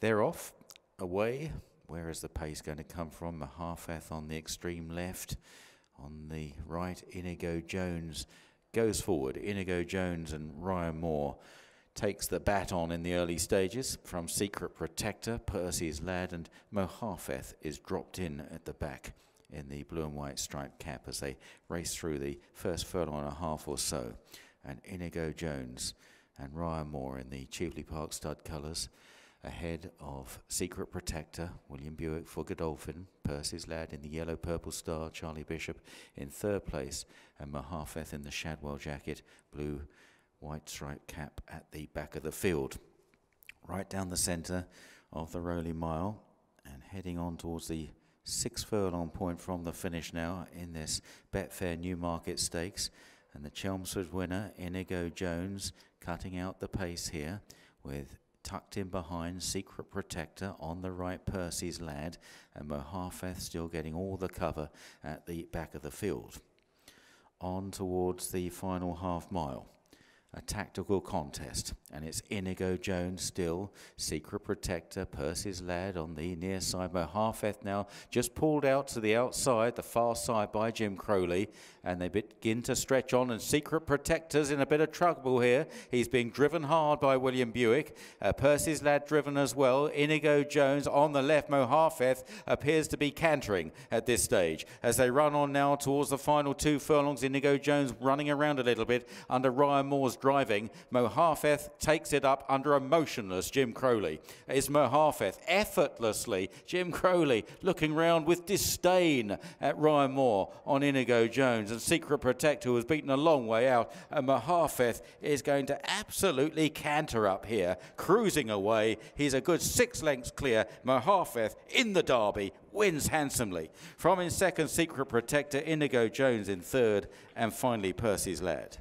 They're off, away. Where is the pace going to come from? Mohaafeth on the extreme left. On the right, Inigo Jones goes forward. Inigo Jones and Ryan Moore takes the baton in the early stages from Secret Protector, Percy's Lad, and Mohaafeth is dropped in at the back in the blue and white striped cap as they race through the first furlong and a half or so. And Inigo Jones and Ryan Moore in the Cheveley Park stud colours ahead of Secret Protector, William Buick for Godolphin, Percy's Lad in the yellow purple star, Charlie Bishop in third place, and Mohaafeth in the Shadwell jacket, blue white striped cap at the back of the field. Right down the centre of the Rowley Mile and heading on towards the six furlong point from the finish now in this Betfair Newmarket Stakes. And the Chelmsford winner, Inigo Jones, cutting out the pace here with tucked in behind Secret Protector on the right Percy's Lad and Mohaafeth still getting all the cover at the back of the field. On towards the final half mile a tactical contest, and it's Inigo Jones still, Secret Protector, Percy's lad on the near side Mohaafeth now, just pulled out to the outside, the far side by Jim Crowley, and they begin to stretch on, and Secret Protector's in a bit of trouble here. He's being driven hard by William Buick, uh, Percy's lad driven as well. Inigo Jones on the left, Mohaafeth appears to be cantering at this stage. As they run on now towards the final two furlongs, Inigo Jones running around a little bit under Ryan Moore's driving. Mohaafeth takes it up under a motionless Jim Crowley. It's Mohaafeth effortlessly. Jim Crowley looking round with disdain at Ryan Moore on Inigo Jones and Secret Protector was beaten a long way out. And Mohaafeth is going to absolutely canter up here, cruising away. He's a good six lengths clear. Mohaafeth in the derby wins handsomely. From in second, Secret Protector, Inigo Jones in third, and finally Percy's Lad.